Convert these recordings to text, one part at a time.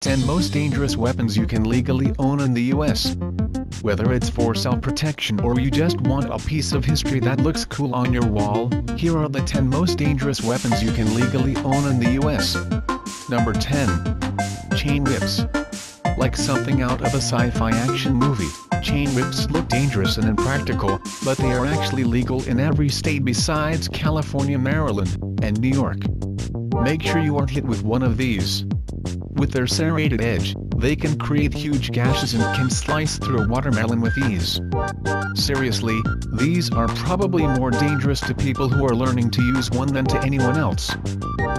Ten most dangerous weapons you can legally own in the US. Whether it's for self-protection or you just want a piece of history that looks cool on your wall, here are the 10 most dangerous weapons you can legally own in the US. Number 10. Chain whips. Like something out of a sci-fi action movie, chain whips look dangerous and impractical, but they are actually legal in every state besides California, Maryland, and New York. Make sure you aren't hit with one of these. With their serrated edge, they can create huge gashes and can slice through a watermelon with ease. Seriously, these are probably more dangerous to people who are learning to use one than to anyone else.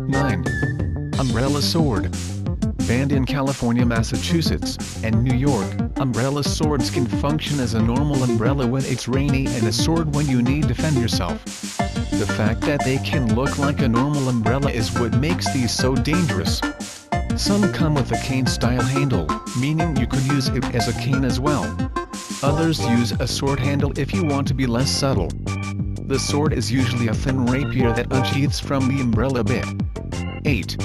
9. Umbrella Sword Banned in California, Massachusetts, and New York, umbrella swords can function as a normal umbrella when it's rainy and a sword when you need to defend yourself. The fact that they can look like a normal umbrella is what makes these so dangerous. Some come with a cane-style handle, meaning you could use it as a cane as well. Others use a sword handle if you want to be less subtle. The sword is usually a thin rapier that unsheaths from the umbrella bit. 8.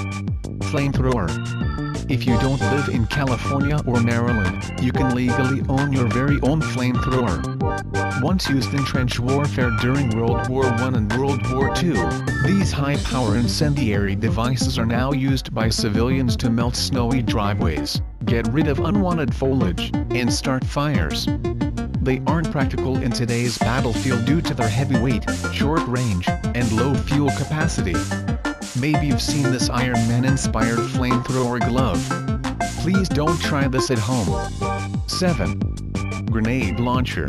Flamethrower. If you don't live in California or Maryland, you can legally own your very own flamethrower. Once used in trench warfare during World War I and World War II, these high-power incendiary devices are now used by civilians to melt snowy driveways, get rid of unwanted foliage, and start fires. They aren't practical in today's battlefield due to their heavy weight, short range, and low fuel capacity. Maybe you've seen this Iron Man-inspired flamethrower glove. Please don't try this at home. 7. Grenade Launcher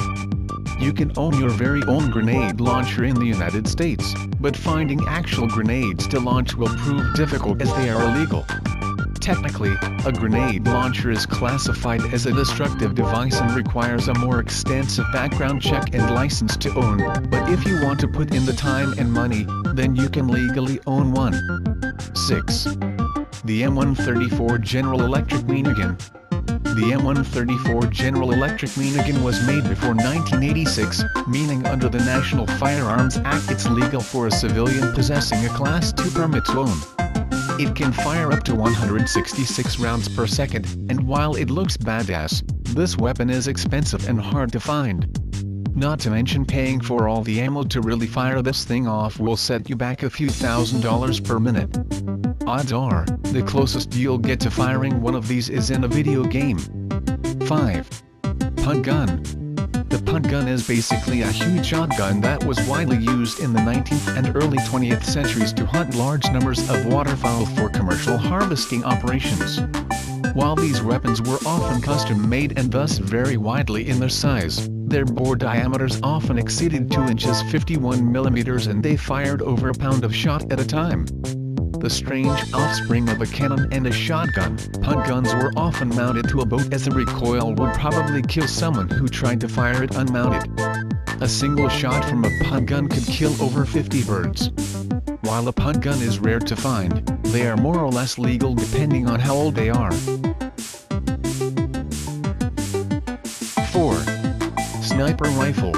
You can own your very own grenade launcher in the United States, but finding actual grenades to launch will prove difficult as they are illegal. Technically, a grenade launcher is classified as a destructive device and requires a more extensive background check and license to own, but if you want to put in the time and money, then you can legally own one. 6. The M134 General Electric Minigun the M134 General Electric Minigun was made before 1986, meaning under the National Firearms Act it's legal for a civilian possessing a Class II permit to own. It can fire up to 166 rounds per second, and while it looks badass, this weapon is expensive and hard to find. Not to mention paying for all the ammo to really fire this thing off will set you back a few thousand dollars per minute. Odds are, the closest you'll get to firing one of these is in a video game. 5. Punt Gun the punt gun is basically a huge shotgun that was widely used in the 19th and early 20th centuries to hunt large numbers of waterfowl for commercial harvesting operations. While these weapons were often custom-made and thus vary widely in their size, their bore diameters often exceeded 2 inches 51 millimeters and they fired over a pound of shot at a time the strange offspring of a cannon and a shotgun. Punt guns were often mounted to a boat as the recoil would probably kill someone who tried to fire it unmounted. A single shot from a punt gun could kill over 50 birds. While a punt gun is rare to find, they are more or less legal depending on how old they are. 4. Sniper Rifle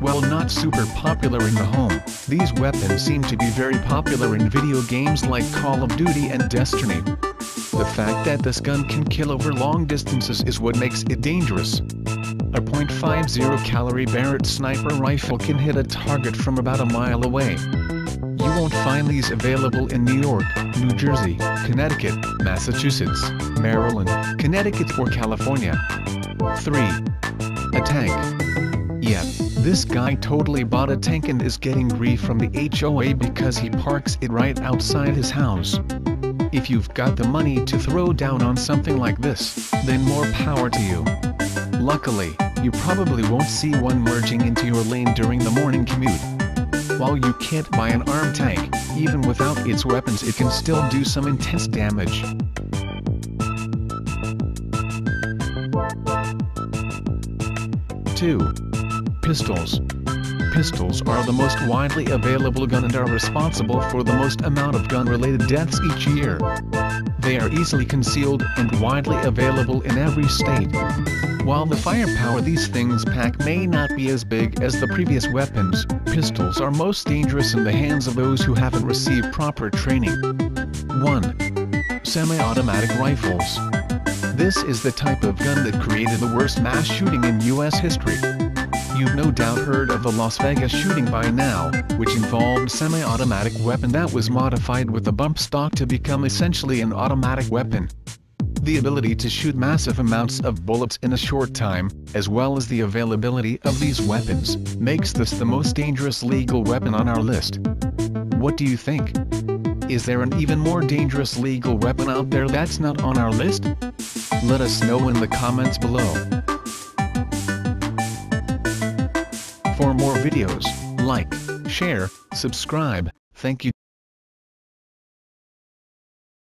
While not super popular in the home, these weapons seem to be very popular in video games like Call of Duty and Destiny. The fact that this gun can kill over long distances is what makes it dangerous. A .50 caliber Barrett sniper rifle can hit a target from about a mile away. You won't find these available in New York, New Jersey, Connecticut, Massachusetts, Maryland, Connecticut or California. 3. A tank. This guy totally bought a tank and is getting grief from the HOA because he parks it right outside his house. If you've got the money to throw down on something like this, then more power to you. Luckily, you probably won't see one merging into your lane during the morning commute. While you can't buy an armed tank, even without its weapons it can still do some intense damage. 2 pistols. Pistols are the most widely available gun and are responsible for the most amount of gun-related deaths each year. They are easily concealed and widely available in every state. While the firepower these things pack may not be as big as the previous weapons, pistols are most dangerous in the hands of those who haven't received proper training. 1. Semi-automatic rifles. This is the type of gun that created the worst mass shooting in U.S. history. You've no doubt heard of the Las Vegas shooting by now, which involved semi-automatic weapon that was modified with a bump stock to become essentially an automatic weapon. The ability to shoot massive amounts of bullets in a short time, as well as the availability of these weapons, makes this the most dangerous legal weapon on our list. What do you think? Is there an even more dangerous legal weapon out there that's not on our list? Let us know in the comments below. More videos, like, share, subscribe, thank you.